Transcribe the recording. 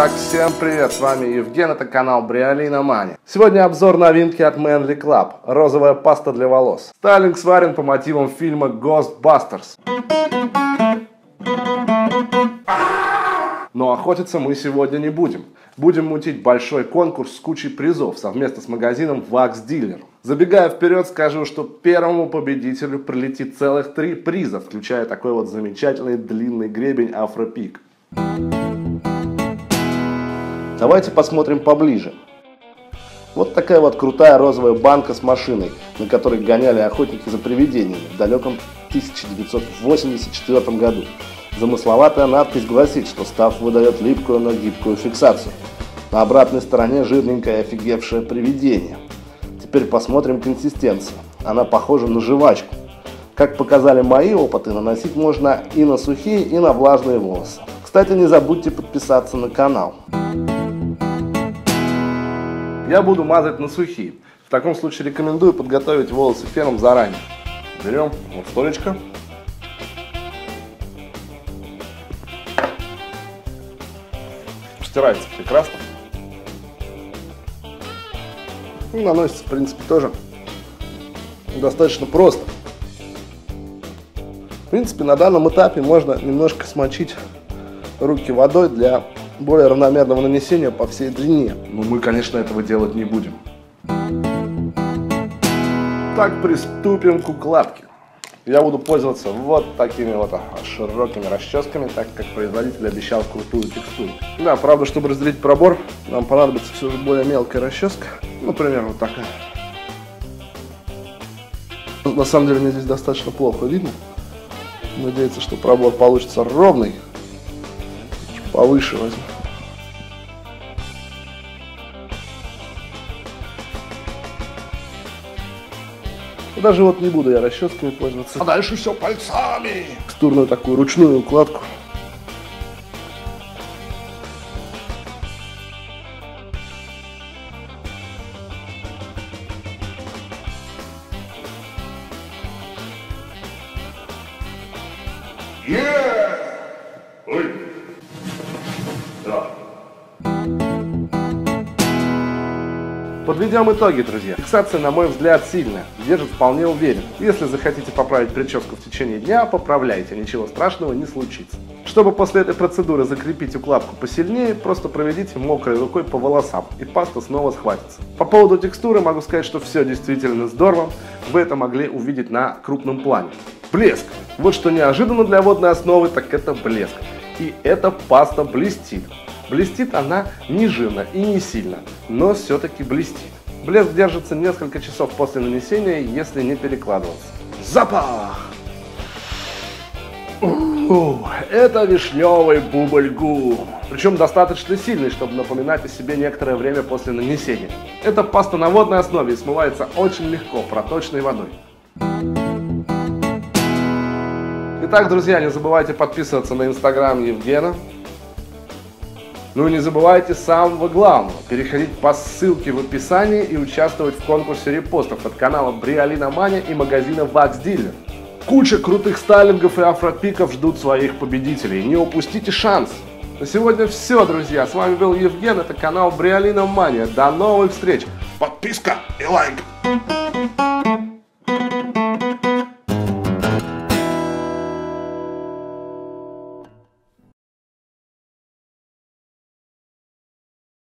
Итак, всем привет, с вами Евген, это канал Бриолина Мани. Сегодня обзор новинки от Manly Club, розовая паста для волос. Стайлинг сварен по мотивам фильма Ghostbusters. Но охотиться мы сегодня не будем. Будем мутить большой конкурс с кучей призов совместно с магазином Wax Dealer. Забегая вперед, скажу, что первому победителю прилетит целых три приза, включая такой вот замечательный длинный гребень Afro Pick. Давайте посмотрим поближе. Вот такая вот крутая розовая банка с машиной, на которой гоняли охотники за привидениями в далеком 1984 году. Замысловатая надпись гласит, что став выдает липкую, но гибкую фиксацию. На обратной стороне жирненькое офигевшее привидение. Теперь посмотрим консистенцию. Она похожа на жвачку. Как показали мои опыты, наносить можно и на сухие, и на влажные волосы. Кстати, не забудьте подписаться на канал. Я буду мазать на сухие. В таком случае рекомендую подготовить волосы феном заранее. Берем вот столечко. Стирается прекрасно. И наносится, в принципе, тоже достаточно просто. В принципе, на данном этапе можно немножко смочить руки водой для более равномерного нанесения по всей длине. Но мы, конечно, этого делать не будем. Так, приступим к укладке. Я буду пользоваться вот такими вот широкими расческами, так как производитель обещал крутую текстуру. Да, правда, чтобы разделить пробор, нам понадобится все же более мелкая расческа. Ну, примерно вот такая. На самом деле мне здесь достаточно плохо видно. Надеяться, что пробор получится ровный. Повыше возьму. Даже вот не буду я расческами пользоваться. А дальше все пальцами. Текстурную такую ручную укладку. Yeah! Подведем итоги, друзья. Фиксация, на мой взгляд, сильная. Держит вполне уверенно. Если захотите поправить прическу в течение дня, поправляйте, ничего страшного не случится. Чтобы после этой процедуры закрепить укладку посильнее, просто проведите мокрой рукой по волосам, и паста снова схватится. По поводу текстуры могу сказать, что все действительно здорово. Вы это могли увидеть на крупном плане. Блеск. Вот что неожиданно для водной основы, так это блеск. И эта паста блестит. Блестит она не жирно и не сильно, но все-таки блестит. Блеск держится несколько часов после нанесения, если не перекладываться. Запах! У, это вишневый бубльгум. Причем достаточно сильный, чтобы напоминать о себе некоторое время после нанесения. Это паста на водной основе и смывается очень легко проточной водой. Итак, друзья, не забывайте подписываться на инстаграм Евгена. Ну и не забывайте самого главного, переходить по ссылке в описании и участвовать в конкурсе репостов от канала Бриолина Маня и магазина Wax Dealer. Куча крутых стайлингов и афропиков ждут своих победителей. Не упустите шанс. На сегодня все, друзья. С вами был Евген, это канал Бриолина Мания. До новых встреч. Подписка и лайк.